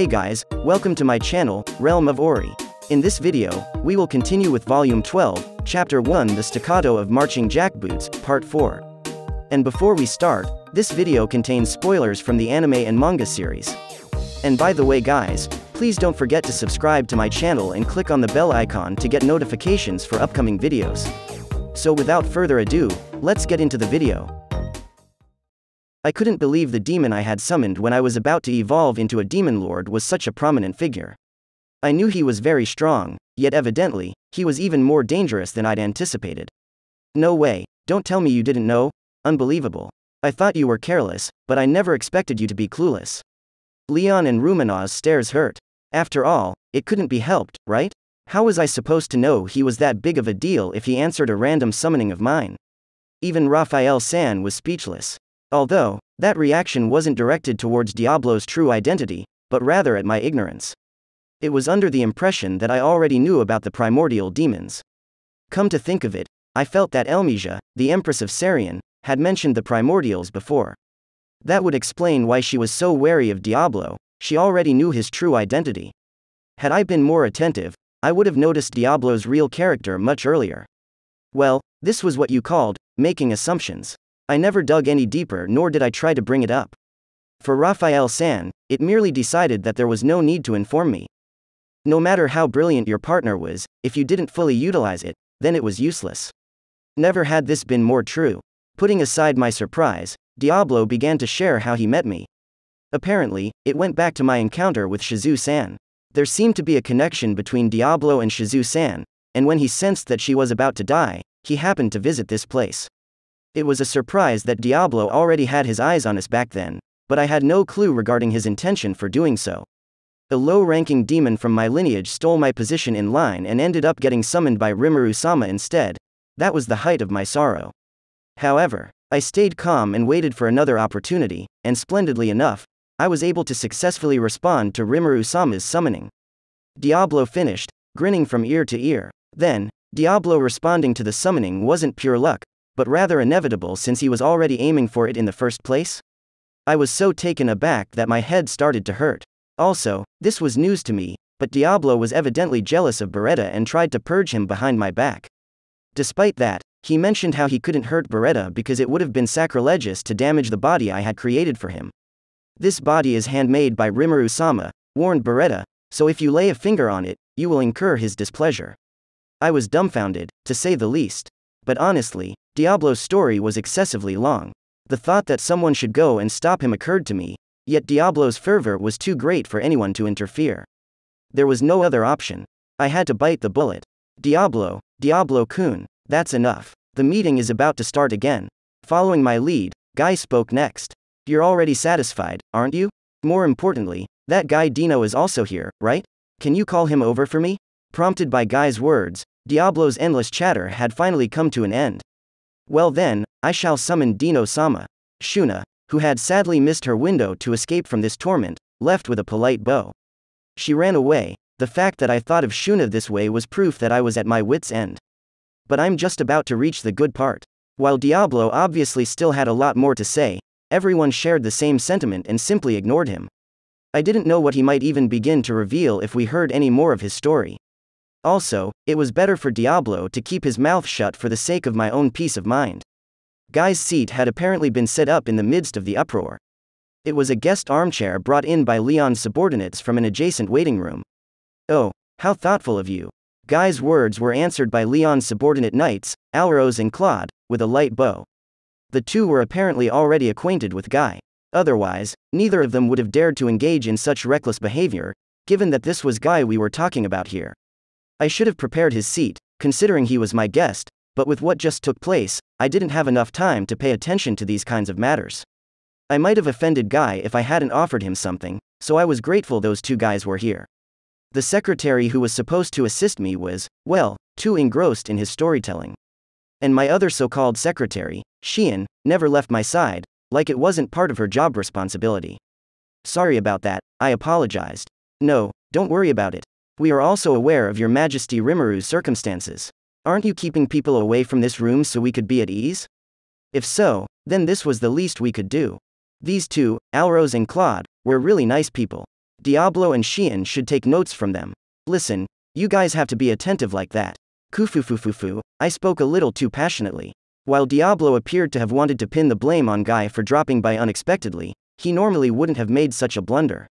Hey guys, welcome to my channel, Realm of Ori. In this video, we will continue with Volume 12, Chapter 1 The Staccato of Marching Jackboots, Part 4. And before we start, this video contains spoilers from the anime and manga series. And by the way guys, please don't forget to subscribe to my channel and click on the bell icon to get notifications for upcoming videos. So without further ado, let's get into the video. I couldn't believe the demon I had summoned when I was about to evolve into a demon lord was such a prominent figure. I knew he was very strong, yet evidently, he was even more dangerous than I'd anticipated. No way, don't tell me you didn't know, unbelievable. I thought you were careless, but I never expected you to be clueless. Leon and Luminus's stares hurt. After all, it couldn't be helped, right? How was I supposed to know he was that big of a deal if he answered a random summoning of mine? Even Raphael San was speechless. Although, that reaction wasn't directed towards Diablo's true identity, but rather at my ignorance. It was under the impression that I already knew about the primordial demons. Come to think of it, I felt that Elmesia, the Empress of Sarion, had mentioned the primordials before. That would explain why she was so wary of Diablo, she already knew his true identity. Had I been more attentive, I would have noticed Diablo's real character much earlier. Well, this was what you called making assumptions. I never dug any deeper nor did I try to bring it up. For Raphael San, it merely decided that there was no need to inform me. No matter how brilliant your partner was, if you didn't fully utilize it, then it was useless. Never had this been more true. Putting aside my surprise, Diablo began to share how he met me. Apparently, it went back to my encounter with Shizu San. There seemed to be a connection between Diablo and Shizu San, and when he sensed that she was about to die, he happened to visit this place. It was a surprise that Diablo already had his eyes on us back then, but I had no clue regarding his intention for doing so. A low ranking demon from my lineage stole my position in line and ended up getting summoned by Rimuru sama instead. That was the height of my sorrow. However, I stayed calm and waited for another opportunity, and splendidly enough, I was able to successfully respond to Rimuru sama's summoning. Diablo finished, grinning from ear to ear. Then, Diablo responding to the summoning wasn't pure luck, but rather inevitable since he was already aiming for it in the first place? I was so taken aback that my head started to hurt. Also, this was news to me, but Diablo was evidently jealous of Beretta and tried to purge him behind my back. Despite that, he mentioned how he couldn't hurt Beretta because it would have been sacrilegious to damage the body I had created for him. This body is handmade by Rimuru sama, warned Beretta, so if you lay a finger on it, you will incur his displeasure. I was dumbfounded, to say the least. But honestly, Diablo's story was excessively long. The thought that someone should go and stop him occurred to me, yet Diablo's fervor was too great for anyone to interfere. There was no other option. I had to bite the bullet. Diablo, Diablo Kun, that's enough. The meeting is about to start again. Following my lead, Guy spoke next. You're already satisfied, aren't you? More importantly, that guy Dino is also here, right? Can you call him over for me? Prompted by Guy's words, Diablo's endless chatter had finally come to an end. Well then, I shall summon Dino Sama. Shuna, who had sadly missed her window to escape from this torment, left with a polite bow. She ran away, the fact that I thought of Shuna this way was proof that I was at my wits' end. But I'm just about to reach the good part. While Diablo obviously still had a lot more to say, everyone shared the same sentiment and simply ignored him. I didn't know what he might even begin to reveal if we heard any more of his story. Also, it was better for Diablo to keep his mouth shut for the sake of my own peace of mind. Guy's seat had apparently been set up in the midst of the uproar. It was a guest armchair brought in by Leon's subordinates from an adjacent waiting room. Oh, how thoughtful of you. Guy's words were answered by Leon's subordinate knights, Arlos and Claude, with a light bow. The two were apparently already acquainted with Guy. Otherwise, neither of them would have dared to engage in such reckless behavior, given that this was Guy we were talking about here. I should have prepared his seat, considering he was my guest, but with what just took place, I didn't have enough time to pay attention to these kinds of matters. I might have offended Guy if I hadn't offered him something, so I was grateful those two guys were here. The secretary who was supposed to assist me was, well, too engrossed in his storytelling. And my other so called secretary, Shion, never left my side, like it wasn't part of her job responsibility. Sorry about that, I apologized. No, don't worry about it. We are also aware of your Majesty Rimuru's circumstances. Aren't you keeping people away from this room so we could be at ease? If so, then this was the least we could do. These two, Arlos and Claude, were really nice people. Diablo and Shion should take notes from them. Listen, you guys have to be attentive like that. Kufufufufu, I spoke a little too passionately. While Diablo appeared to have wanted to pin the blame on Guy for dropping by unexpectedly, he normally wouldn't have made such a blunder.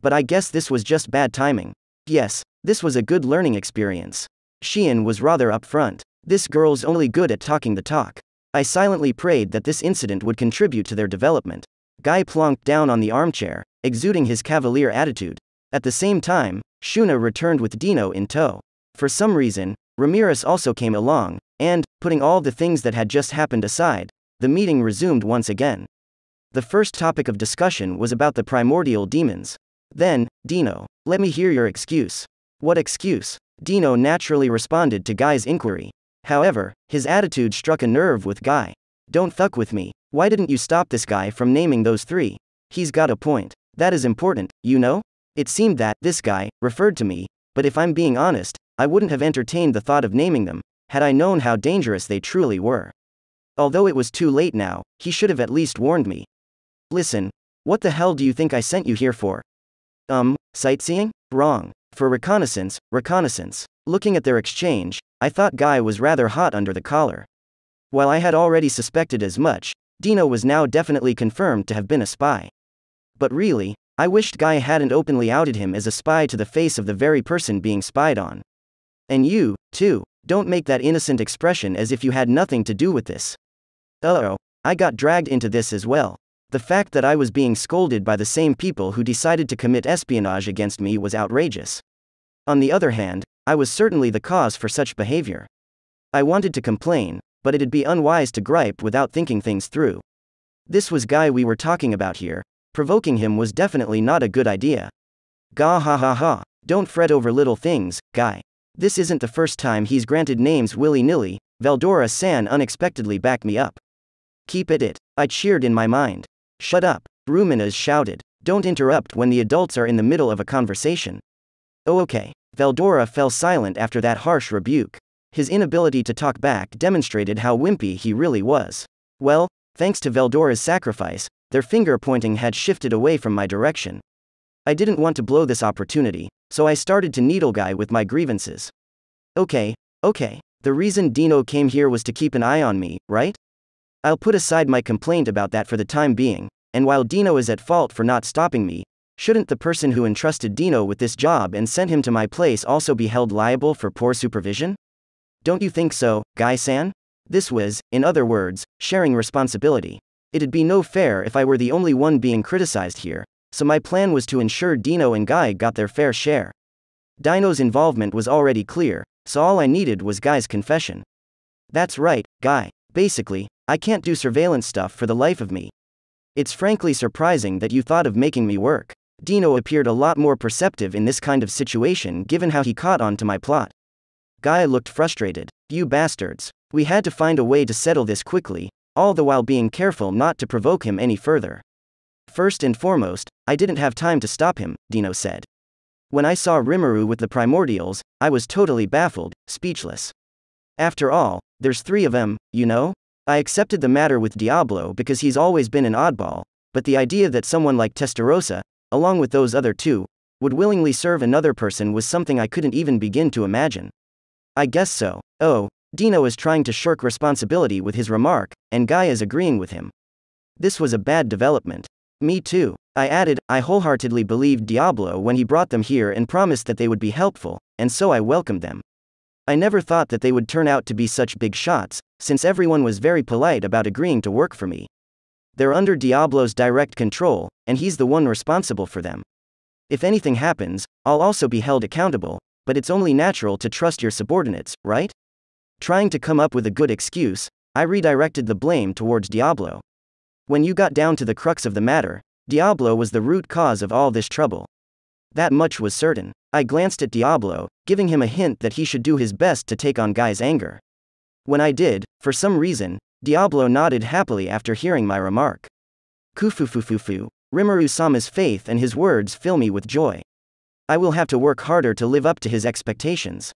But I guess this was just bad timing. Yes, this was a good learning experience. Shion was rather upfront. This girl's only good at talking the talk. I silently prayed that this incident would contribute to their development. Guy plonked down on the armchair, exuding his cavalier attitude. At the same time, Shuna returned with Dino in tow. For some reason, Ramiris also came along, and, putting all the things that had just happened aside, the meeting resumed once again. The first topic of discussion was about the primordial demons. Then, Dino, let me hear your excuse. What excuse? Dino naturally responded to Guy's inquiry. However, his attitude struck a nerve with Guy. Don't fuck with me. Why didn't you stop this guy from naming those three? He's got a point. That is important, you know? It seemed that, this guy, referred to me, but if I'm being honest, I wouldn't have entertained the thought of naming them, had I known how dangerous they truly were. Although it was too late now, he should have at least warned me. Listen, what the hell do you think I sent you here for? Um, sightseeing? Wrong. For reconnaissance, reconnaissance. Looking at their exchange, I thought Guy was rather hot under the collar. While I had already suspected as much, Dino was now definitely confirmed to have been a spy. But really, I wished Guy hadn't openly outed him as a spy to the face of the very person being spied on. And you, too, don't make that innocent expression as if you had nothing to do with this. Uh oh, I got dragged into this as well. The fact that I was being scolded by the same people who decided to commit espionage against me was outrageous. On the other hand, I was certainly the cause for such behavior. I wanted to complain, but it'd be unwise to gripe without thinking things through. This was Guy we were talking about here, provoking him was definitely not a good idea. Gah ha ha ha, don't fret over little things, Guy. This isn't the first time he's granted names willy nilly, Veldora San unexpectedly backed me up. Keep it it, I cheered in my mind. Shut up, Luminus shouted. Don't interrupt when the adults are in the middle of a conversation. Oh, okay. Veldora fell silent after that harsh rebuke. His inability to talk back demonstrated how wimpy he really was. Well, thanks to Veldora's sacrifice, their finger pointing had shifted away from my direction. I didn't want to blow this opportunity, so I started to needle Guy with my grievances. Okay, okay, the reason Dino came here was to keep an eye on me, right? I'll put aside my complaint about that for the time being, and while Dino is at fault for not stopping me, shouldn't the person who entrusted Dino with this job and sent him to my place also be held liable for poor supervision? Don't you think so, Guy San? This was, in other words, sharing responsibility. It'd be no fair if I were the only one being criticized here, so my plan was to ensure Dino and Guy got their fair share. Dino's involvement was already clear, so all I needed was Guy's confession. That's right, Guy. Basically, I can't do surveillance stuff for the life of me. It's frankly surprising that you thought of making me work. Dino appeared a lot more perceptive in this kind of situation given how he caught on to my plot. Guy looked frustrated. You bastards. We had to find a way to settle this quickly, all the while being careful not to provoke him any further. First and foremost, I didn't have time to stop him, Dino said. When I saw Rimuru with the primordials, I was totally baffled, speechless. After all, there's three of them, you know? I accepted the matter with Diablo because he's always been an oddball, but the idea that someone like Testarossa, along with those other two, would willingly serve another person was something I couldn't even begin to imagine. I guess so. Oh, Dino is trying to shirk responsibility with his remark, and Guy is agreeing with him. This was a bad development. Me too. I added, I wholeheartedly believed Diablo when he brought them here and promised that they would be helpful, and so I welcomed them. I never thought that they would turn out to be such big shots, since everyone was very polite about agreeing to work for me. They're under Diablo's direct control, and he's the one responsible for them. If anything happens, I'll also be held accountable, but it's only natural to trust your subordinates, right? Trying to come up with a good excuse, I redirected the blame towards Diablo. When you got down to the crux of the matter, Diablo was the root cause of all this trouble. That much was certain. I glanced at Diablo, giving him a hint that he should do his best to take on Guy's anger. When I did, for some reason, Diablo nodded happily after hearing my remark. Kufufufufu, Rimuru Sama's faith and his words fill me with joy. I will have to work harder to live up to his expectations.